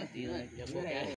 Mati lagi.